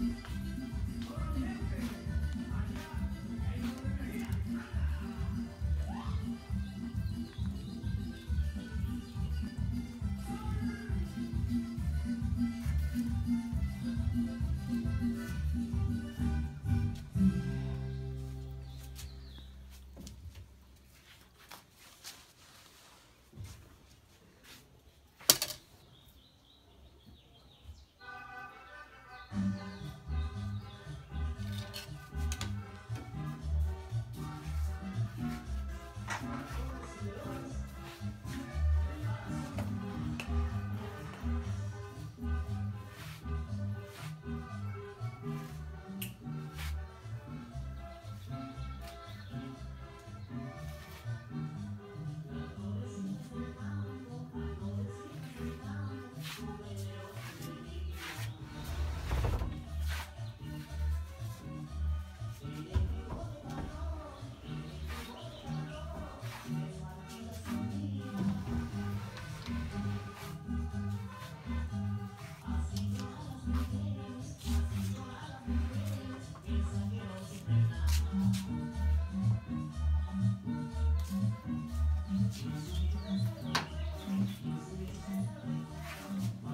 Mm-hmm. Thank you.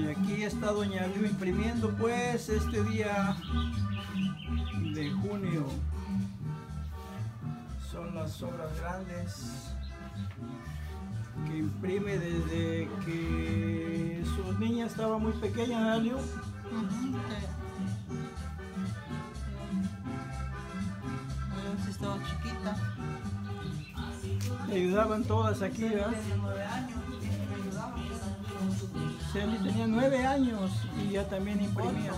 Y aquí está Doña Liu imprimiendo pues este día de junio. Son las obras grandes que imprime desde que su niña estaba muy pequeña, ¿verdad, Liu? Estaba chiquita, Le ayudaban todas aquí, ¿verdad? Celi tenía nueve años y ya también imprimía.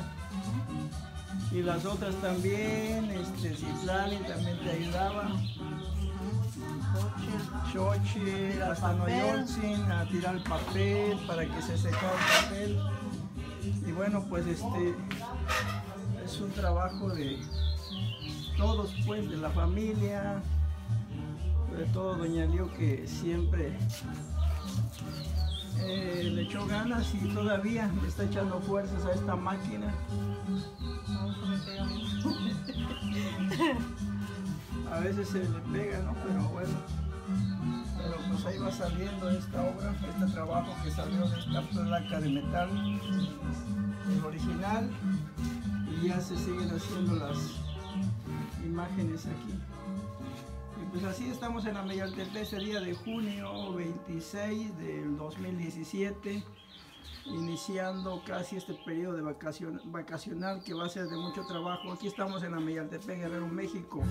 Y las otras también, este, Citlali también te ayudaba. Xochitl, hasta Noyolzin, a tirar el papel para que se secara el papel. Y bueno, pues este es un trabajo de todos, pues, de la familia, sobre todo Doña Liu que siempre eh, le echó ganas y todavía le está echando fuerzas a esta máquina. Me. A veces se le pega, ¿no? Pero bueno. Pero pues ahí va saliendo esta obra, este trabajo que salió de esta placa de metal, el original, y ya se siguen haciendo las imágenes aquí. Pues así estamos en la Mayaltepec ese día de junio 26 del 2017, iniciando casi este periodo de vacacion- vacacional que va a ser de mucho trabajo. Aquí estamos en la Mayaltepec, Guerrero, México.